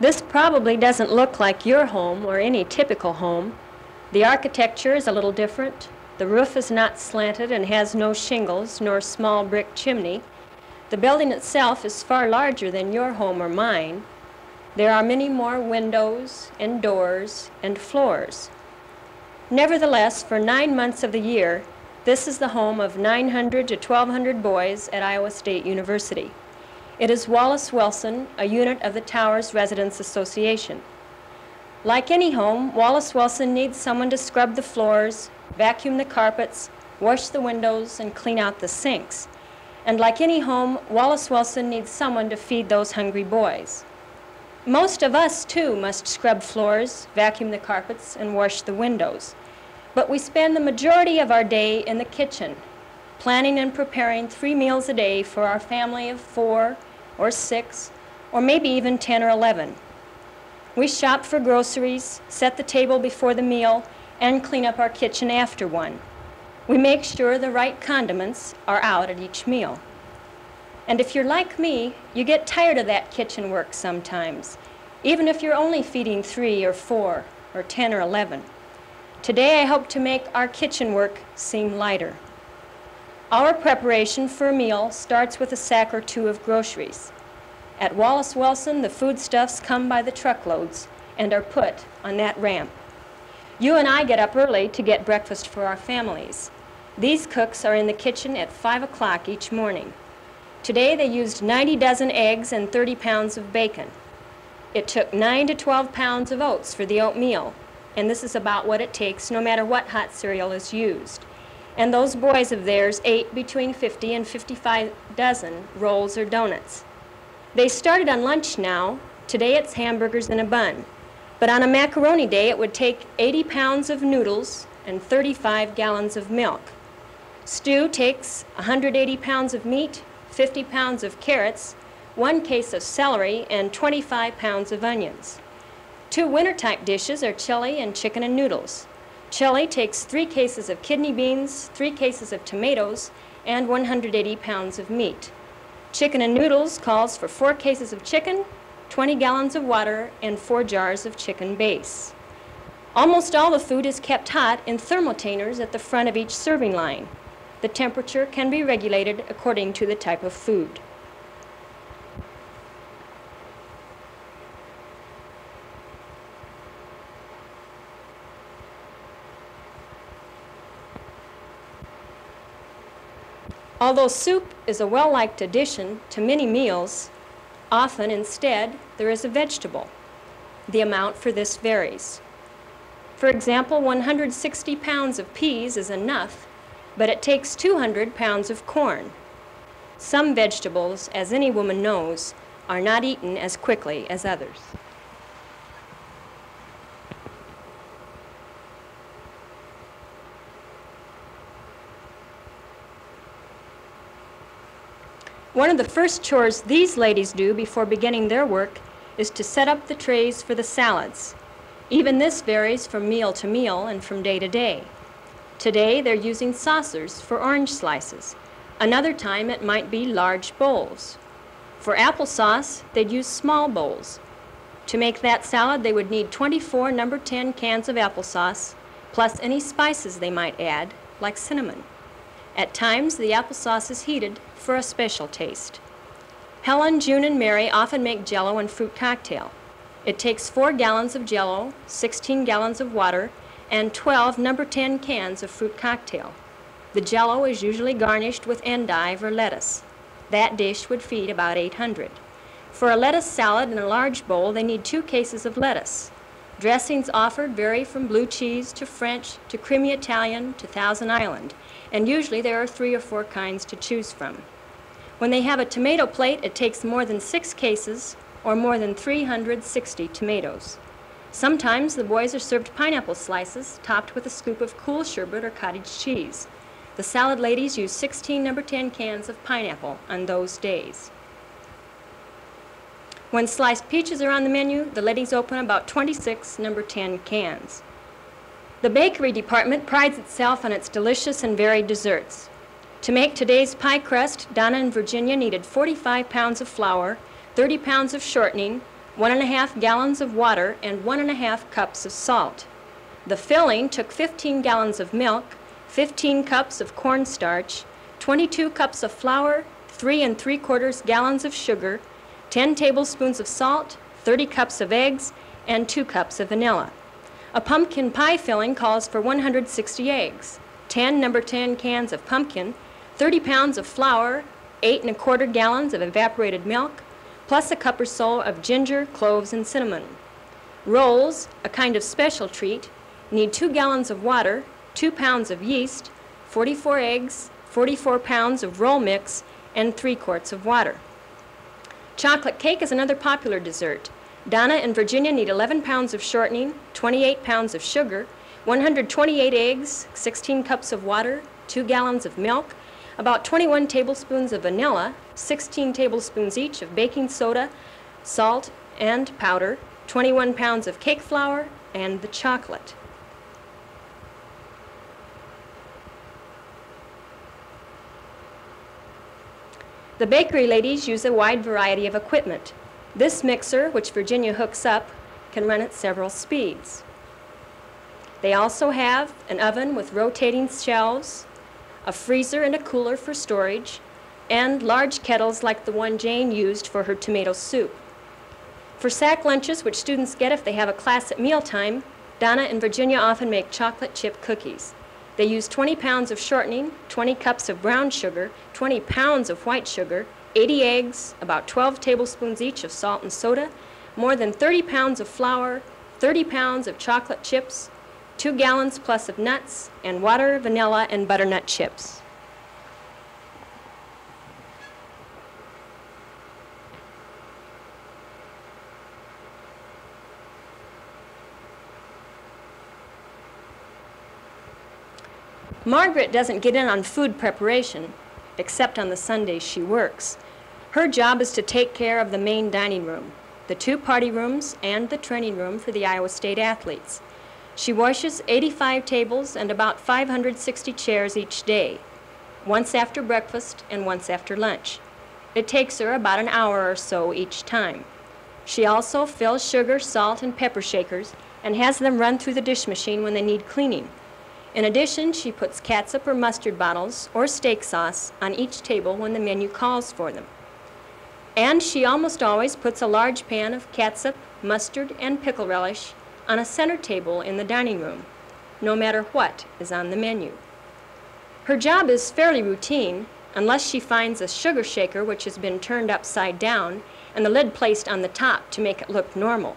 This probably doesn't look like your home or any typical home. The architecture is a little different. The roof is not slanted and has no shingles nor small brick chimney. The building itself is far larger than your home or mine. There are many more windows and doors and floors. Nevertheless, for nine months of the year, this is the home of 900 to 1,200 boys at Iowa State University. It is Wallace Wilson, a unit of the Towers Residents Association. Like any home, Wallace Wilson needs someone to scrub the floors, vacuum the carpets, wash the windows, and clean out the sinks. And like any home, Wallace Wilson needs someone to feed those hungry boys. Most of us, too, must scrub floors, vacuum the carpets, and wash the windows. But we spend the majority of our day in the kitchen, planning and preparing three meals a day for our family of four or six, or maybe even 10 or 11. We shop for groceries, set the table before the meal, and clean up our kitchen after one. We make sure the right condiments are out at each meal. And if you're like me, you get tired of that kitchen work sometimes, even if you're only feeding three or four or 10 or 11. Today I hope to make our kitchen work seem lighter. Our preparation for a meal starts with a sack or two of groceries. At Wallace Wilson, the foodstuffs come by the truckloads and are put on that ramp. You and I get up early to get breakfast for our families. These cooks are in the kitchen at 5 o'clock each morning. Today they used 90 dozen eggs and 30 pounds of bacon. It took 9 to 12 pounds of oats for the oatmeal, and this is about what it takes no matter what hot cereal is used. And those boys of theirs ate between 50 and 55 dozen rolls or donuts. They started on lunch now. Today it's hamburgers and a bun. But on a macaroni day, it would take 80 pounds of noodles and 35 gallons of milk. Stew takes 180 pounds of meat, 50 pounds of carrots, one case of celery, and 25 pounds of onions. Two winter-type dishes are chili and chicken and noodles. Chili takes three cases of kidney beans, three cases of tomatoes, and 180 pounds of meat. Chicken and noodles calls for four cases of chicken, 20 gallons of water, and four jars of chicken base. Almost all the food is kept hot in thermotainers at the front of each serving line. The temperature can be regulated according to the type of food. Although soup is a well-liked addition to many meals, often instead there is a vegetable. The amount for this varies. For example, 160 pounds of peas is enough, but it takes 200 pounds of corn. Some vegetables, as any woman knows, are not eaten as quickly as others. One of the first chores these ladies do before beginning their work is to set up the trays for the salads. Even this varies from meal to meal and from day to day. Today they're using saucers for orange slices. Another time it might be large bowls. For applesauce, they'd use small bowls. To make that salad, they would need 24 number 10 cans of applesauce, plus any spices they might add, like cinnamon. At times, the applesauce is heated for a special taste. Helen, June, and Mary often make jello and fruit cocktail. It takes 4 gallons of jello, 16 gallons of water, and 12 number 10 cans of fruit cocktail. The jello is usually garnished with endive or lettuce. That dish would feed about 800. For a lettuce salad in a large bowl, they need two cases of lettuce. Dressings offered vary from blue cheese to French to creamy Italian to Thousand Island, and usually there are three or four kinds to choose from. When they have a tomato plate, it takes more than six cases or more than 360 tomatoes. Sometimes the boys are served pineapple slices topped with a scoop of cool sherbet or cottage cheese. The salad ladies use 16 number 10 cans of pineapple on those days. When sliced peaches are on the menu, the ladies open about 26 number 10 cans. The bakery department prides itself on its delicious and varied desserts. To make today's pie crust, Donna and Virginia needed 45 pounds of flour, 30 pounds of shortening, one and a half gallons of water, and one and a half cups of salt. The filling took 15 gallons of milk, 15 cups of cornstarch, 22 cups of flour, 3 and 3 quarters gallons of sugar, 10 tablespoons of salt, 30 cups of eggs, and 2 cups of vanilla. A pumpkin pie filling calls for 160 eggs, 10 number 10 cans of pumpkin, 30 pounds of flour, 8 and a quarter gallons of evaporated milk, plus a cup or so of ginger, cloves, and cinnamon. Rolls, a kind of special treat, need 2 gallons of water, 2 pounds of yeast, 44 eggs, 44 pounds of roll mix, and 3 quarts of water. Chocolate cake is another popular dessert. Donna and Virginia need 11 pounds of shortening, 28 pounds of sugar, 128 eggs, 16 cups of water, 2 gallons of milk, about 21 tablespoons of vanilla, 16 tablespoons each of baking soda, salt, and powder, 21 pounds of cake flour, and the chocolate. The bakery ladies use a wide variety of equipment. This mixer, which Virginia hooks up, can run at several speeds. They also have an oven with rotating shelves, a freezer and a cooler for storage, and large kettles like the one Jane used for her tomato soup. For sack lunches, which students get if they have a class at mealtime, Donna and Virginia often make chocolate chip cookies. They use 20 pounds of shortening, 20 cups of brown sugar, 20 pounds of white sugar, 80 eggs, about 12 tablespoons each of salt and soda, more than 30 pounds of flour, 30 pounds of chocolate chips, 2 gallons plus of nuts, and water, vanilla, and butternut chips. Margaret doesn't get in on food preparation, except on the Sundays she works. Her job is to take care of the main dining room, the two party rooms, and the training room for the Iowa State athletes. She washes 85 tables and about 560 chairs each day, once after breakfast and once after lunch. It takes her about an hour or so each time. She also fills sugar, salt, and pepper shakers and has them run through the dish machine when they need cleaning. In addition, she puts catsup or mustard bottles or steak sauce on each table when the menu calls for them. And she almost always puts a large pan of catsup, mustard, and pickle relish on a center table in the dining room, no matter what is on the menu. Her job is fairly routine unless she finds a sugar shaker which has been turned upside down and the lid placed on the top to make it look normal.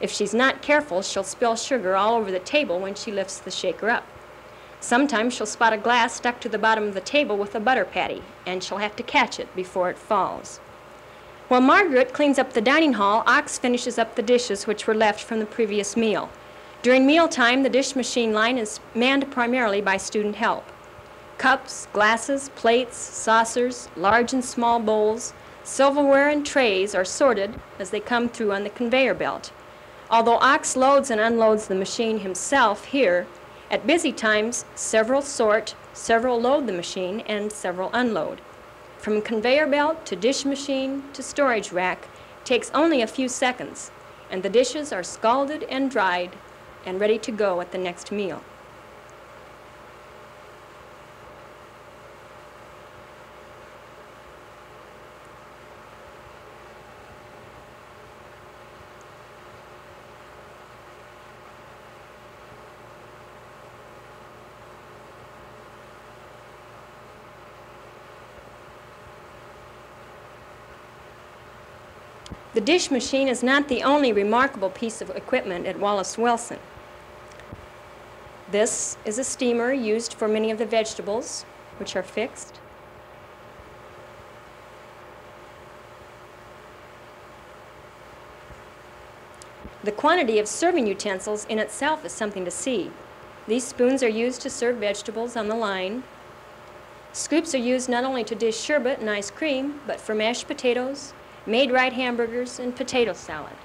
If she's not careful, she'll spill sugar all over the table when she lifts the shaker up. Sometimes she'll spot a glass stuck to the bottom of the table with a butter patty, and she'll have to catch it before it falls. While Margaret cleans up the dining hall, Ox finishes up the dishes which were left from the previous meal. During mealtime, the dish machine line is manned primarily by student help. Cups, glasses, plates, saucers, large and small bowls, silverware, and trays are sorted as they come through on the conveyor belt. Although Ox loads and unloads the machine himself here, at busy times, several sort, several load the machine, and several unload. From conveyor belt to dish machine to storage rack takes only a few seconds, and the dishes are scalded and dried and ready to go at the next meal. The dish machine is not the only remarkable piece of equipment at Wallace Wilson. This is a steamer used for many of the vegetables, which are fixed. The quantity of serving utensils in itself is something to see. These spoons are used to serve vegetables on the line. Scoops are used not only to dish sherbet and ice cream, but for mashed potatoes, Maid-Rite hamburgers, and potato salad.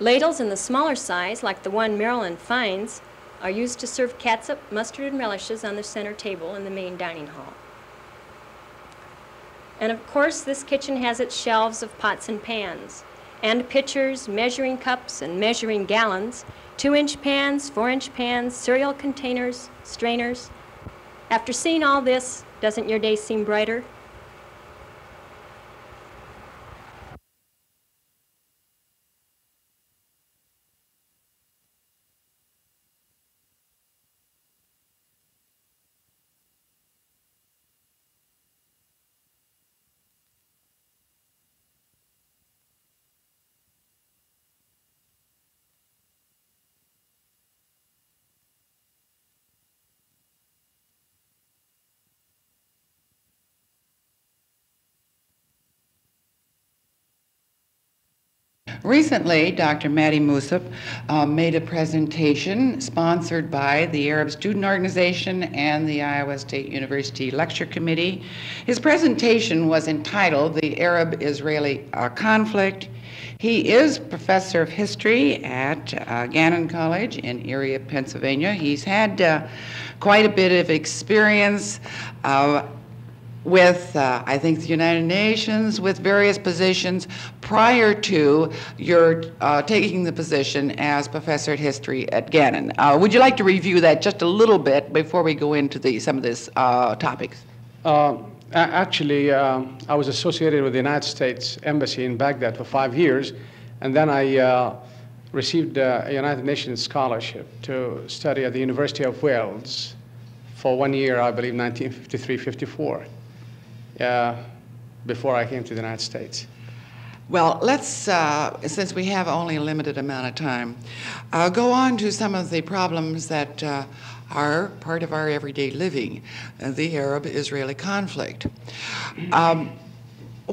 Ladles in the smaller size, like the one Marilyn finds, are used to serve catsup, mustard, and relishes on the center table in the main dining hall. And of course, this kitchen has its shelves of pots and pans, and pitchers, measuring cups, and measuring gallons, two inch pans, four inch pans, cereal containers, strainers. After seeing all this, doesn't your day seem brighter? Recently, Dr. Madi Musab uh, made a presentation sponsored by the Arab Student Organization and the Iowa State University Lecture Committee. His presentation was entitled The Arab Israeli uh, Conflict. He is professor of history at uh, Gannon College in Erie, Pennsylvania. He's had uh, quite a bit of experience uh, with, uh, I think, the United Nations, with various positions prior to your uh, taking the position as professor of history at Gannon. Uh, would you like to review that just a little bit before we go into the, some of these uh, topics? Uh, actually, uh, I was associated with the United States Embassy in Baghdad for five years, and then I received a United Nations scholarship to study at the University of Wales for one year, I believe, 1953 54 uh, before I came to the United States. Well, let's, uh, since we have only a limited amount of time, uh, go on to some of the problems that uh, are part of our everyday living, uh, the Arab Israeli conflict. Um,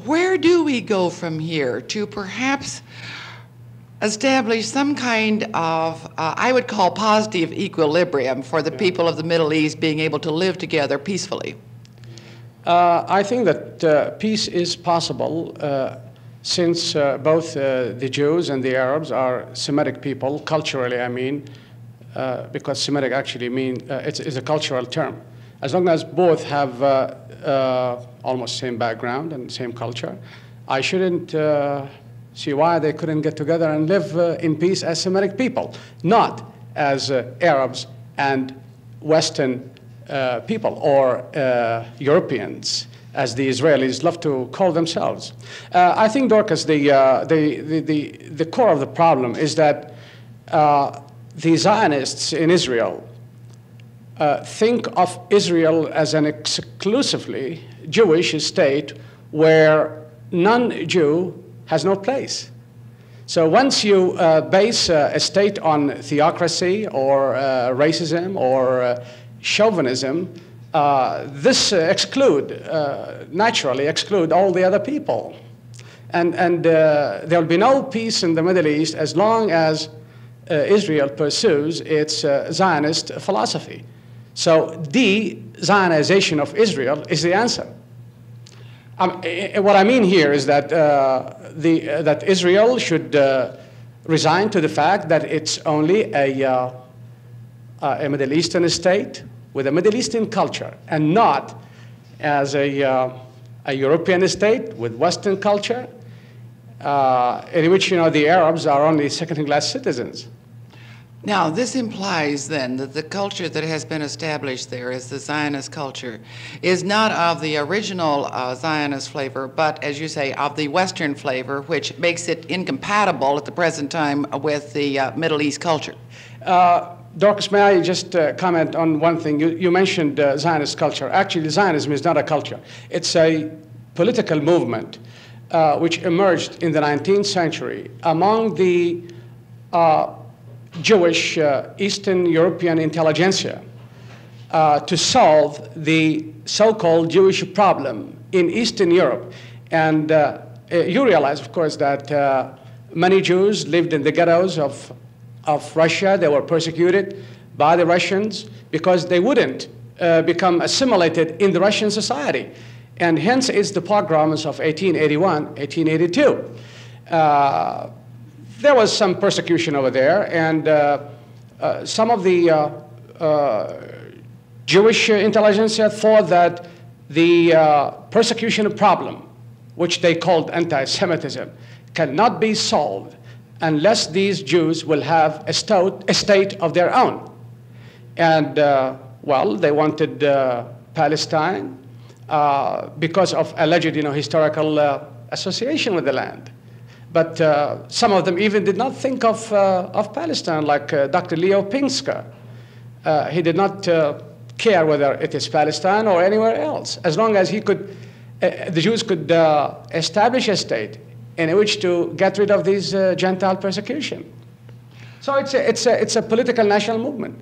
where do we go from here to perhaps establish some kind of, uh, I would call positive equilibrium for the people of the Middle East being able to live together peacefully? Uh, I think that uh, peace is possible uh, since uh, both uh, the Jews and the Arabs are Semitic people, culturally, I mean, uh, because Semitic actually mean it's, it's, a cultural term. As long as both have almost same background and same culture, I shouldn't see why they couldn't get together and live in peace as Semitic people, not as Arabs and Western uh, people or uh, Europeans, as the Israelis love to call themselves. Uh, I think, Dorcas, the, uh, the, the, the, the, core of the problem is that uh, the Zionists in Israel think of Israel as an exclusively Jewish state where non Jew has no place. So once you uh, base uh, a state on theocracy or uh, racism or chauvinism, uh, this uh, exclude, uh, naturally exclude all the other people. And, and uh, there will be no peace in the Middle East as long as uh, Israel pursues its uh, Zionist philosophy. So de-Zionization of Israel is the answer. Um, what I mean here is that, the, that Israel should resign to the fact that it's only a, a Middle Eastern state with a Middle Eastern culture and not as a, uh, a European state with Western culture, uh, in which you know the Arabs are only second-class citizens. Now, this implies then that the culture that has been established there as the Zionist culture is not of the original uh, Zionist flavor, but as you say, of the Western flavor, which makes it incompatible at the present time with the uh, Middle East culture. Uh, Dorcas, may I just uh, comment on one thing? You, you mentioned uh, Zionist culture. Actually, Zionism is not a culture, it's a political movement uh, which emerged in the 19th century among the uh, Jewish uh, Eastern European intelligentsia uh, to solve the so called Jewish problem in Eastern Europe. And you realize, of course, that many Jews lived in the ghettos of of Russia. They were persecuted by the Russians because they wouldn't uh, become assimilated in the Russian society. And hence is the pogroms of 1881, 1882. Uh, there was some persecution over there, and uh, uh some of the uh, uh, Jewish intelligentsia thought that the persecution problem, which they called anti Semitism, cannot be solved unless these Jews will have a, stout, a state of their own. And, uh, well, they wanted uh, Palestine uh, because of alleged you know, historical uh, association with the land. But uh, some of them even did not think of, uh, of Palestine, like Dr. Leo Pinsker. he did not care whether it is Palestine or anywhere else, as long as he could, uh, the Jews could uh, establish a state in which to get rid of these uh, Gentile persecution. So it's a, it's, a, it's a political national movement.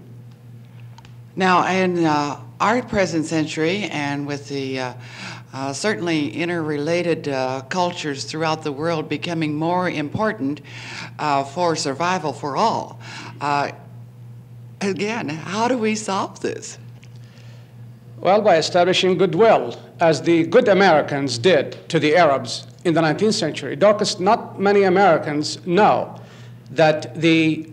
Now, in uh, our present century, and with the uh, uh, certainly interrelated cultures throughout the world becoming more important for survival for all, again, how do we solve this? Well, by establishing goodwill, as the good Americans did to the Arabs in the 19th century. Dorcas, not many Americans know that the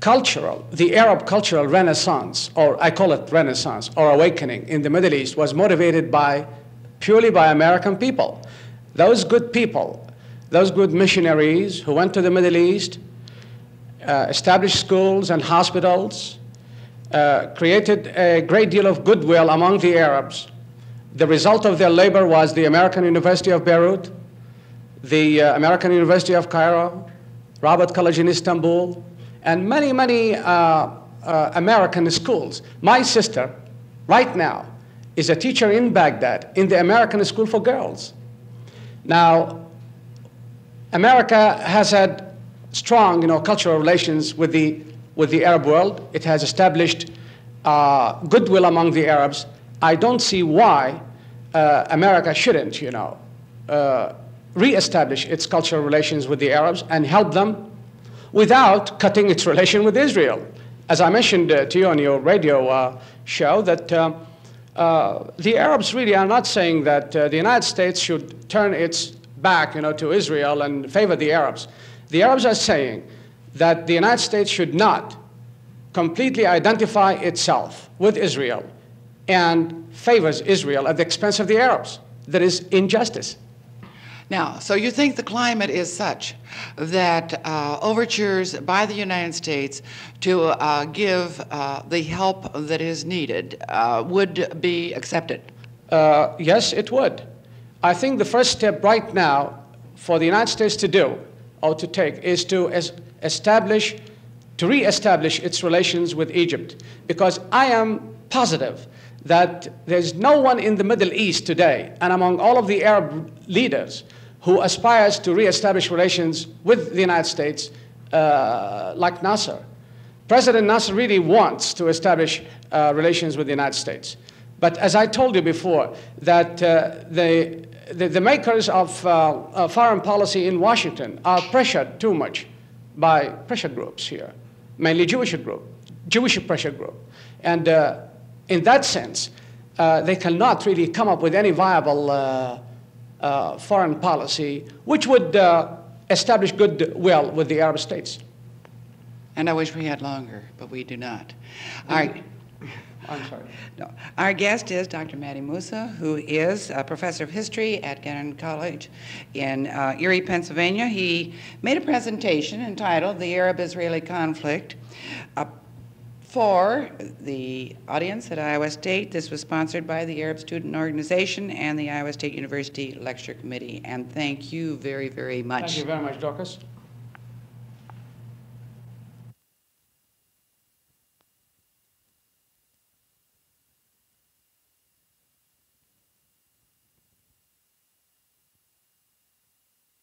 cultural, the Arab cultural renaissance, or I call it renaissance or awakening in the Middle East, was motivated by purely by American people. Those good people, those good missionaries who went to the Middle East, uh, established schools and hospitals, uh, created a great deal of goodwill among the Arabs. The result of their labor was the American University of Beirut, the uh, American University of Cairo, Robert College in Istanbul, and many, many uh, uh, American schools. My sister, right now, is a teacher in Baghdad in the American School for Girls. Now, America has had strong, you know, cultural relations with the with the Arab world. It has established uh, goodwill among the Arabs. I don't see why uh, America shouldn't, you know, uh, reestablish its cultural relations with the Arabs and help them without cutting its relation with Israel. As I mentioned uh, to you on your radio uh, show, that uh, the Arabs really are not saying that the United States should turn its back, you know, to Israel and favor the Arabs. The Arabs are saying that the United States should not completely identify itself with Israel and favors Israel at the expense of the Arabs. That is injustice. Now, so you think the climate is such that uh, overtures by the United States to uh, give uh, the help that is needed uh, would be accepted? Uh, yes, it would. I think the first step right now for the United States to do or to take is to establish, to re-establish its relations with Egypt. Because I am positive that there's no one in the Middle East today, and among all of the Arab leaders, who aspires to re-establish relations with the United States uh, like Nasser. President Nasser really wants to establish uh, relations with the United States. But as I told you before, that uh, the, the, the, makers of uh, foreign policy in Washington are pressured too much by pressure groups here, mainly Jewish group, Jewish pressure group. And uh, in that sense, uh, they cannot really come up with any viable uh, uh foreign policy which would uh, establish goodwill with the Arab states. And I wish we had longer, but we do not. All right. I'm sorry. No. Our guest is Dr. Mady Musa, who is a professor of history at Gannon College in uh, Erie, Pennsylvania. He made a presentation entitled The Arab Israeli Conflict. Uh, for the audience at Iowa State, this was sponsored by the Arab Student Organization and the Iowa State University Lecture Committee. And thank you very, very much. Thank you very much, Dorcas.